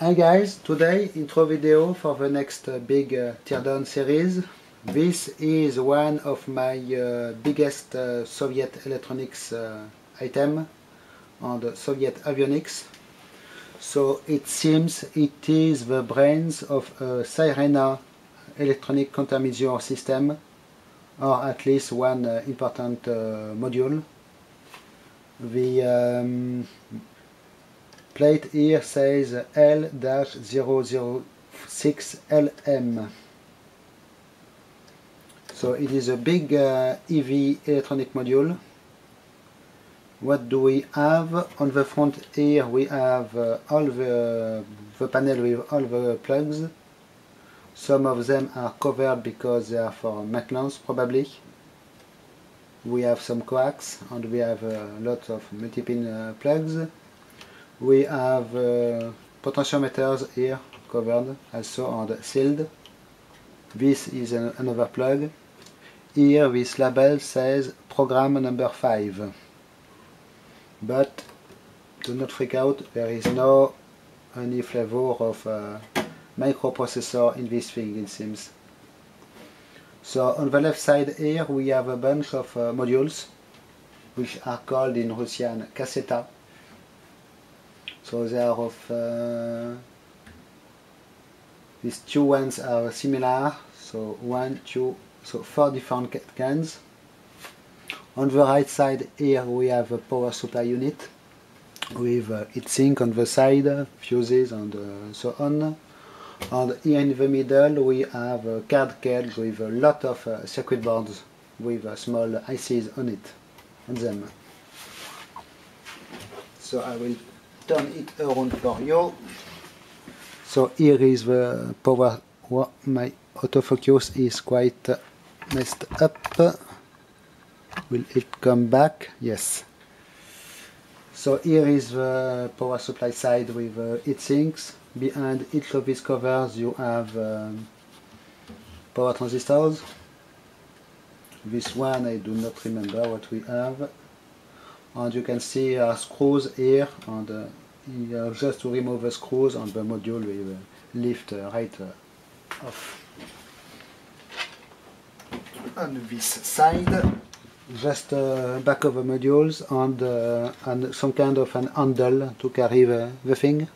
Hi guys, today intro video for the next uh, big uh, teardown series. This is one of my uh, biggest uh, Soviet electronics uh, item on the Soviet avionics. So it seems it is the brains of a Sirena electronic countermeasure system or at least one uh, important module. The um, plate here says L-006LM. So it is a big uh, EV electronic module. What do we have? On the front here we have uh, all the, the panel with all the plugs. Some of them are covered because they are for maintenance probably. We have some coax and we have a lot of multi-pin uh, plugs. We have uh, potentiometers here covered also and sealed. This is an, another plug. Here this label says program number 5. But do not freak out, there is no any flavor of uh, microprocessor in this thing it seems. So on the left side here we have a bunch of uh, modules which are called in Russian cassetta. So they are of uh, these two ones are similar. So one, two, so four different cans. On the right side here we have a power supply unit with uh, its sink on the side, fuses and uh, so on. And here in the middle we have a card cage with a lot of uh, circuit boards with uh, small ICs on it, on them. So I will turn it around for you. So here is the power, well, my autofocus is quite messed up. Will it come back? Yes. So here is the power supply side with uh, heat sinks. Behind each of these covers you have um, power transistors. This one I do not remember what we have. And you can see uh, screws here and uh, here just to remove the screws and the module will lift uh, right uh, off. On this side just uh, back of the modules and, uh, and some kind of an handle to carry the, the thing.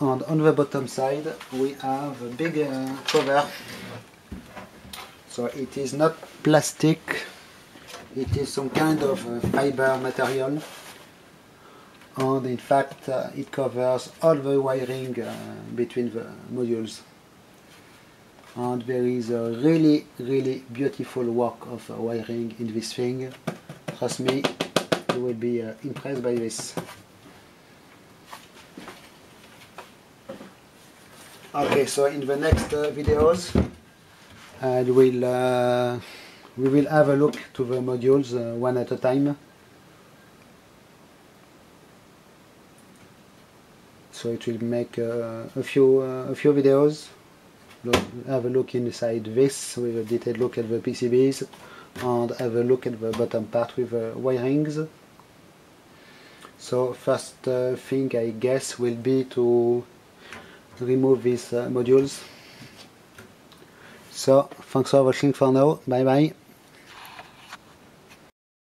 And on the bottom side we have a big uh, cover. So it is not plastic, it is some kind of uh, fiber material. And in fact uh, it covers all the wiring uh, between the modules. And there is a really really beautiful work of uh, wiring in this thing. Trust me you will be uh, impressed by this. Okay so in the next uh, videos I will we will have a look to the modules uh, one at a time so it will make uh, a few a few videos look, have a look inside this with a detailed look at the PCBs and have a look at the bottom part with the wirings. So first uh, thing I guess will be to remove these uh, modules. So thanks for watching for now, bye bye.